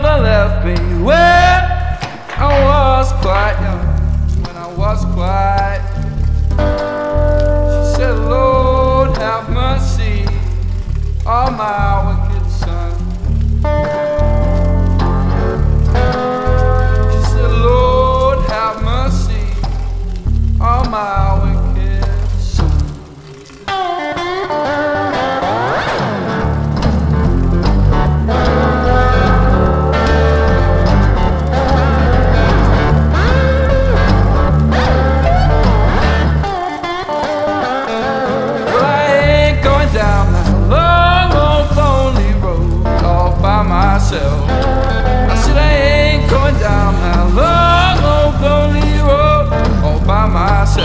never left me. When I was quite young, when I was quite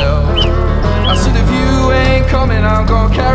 I see the view ain't coming, I'm gonna carry.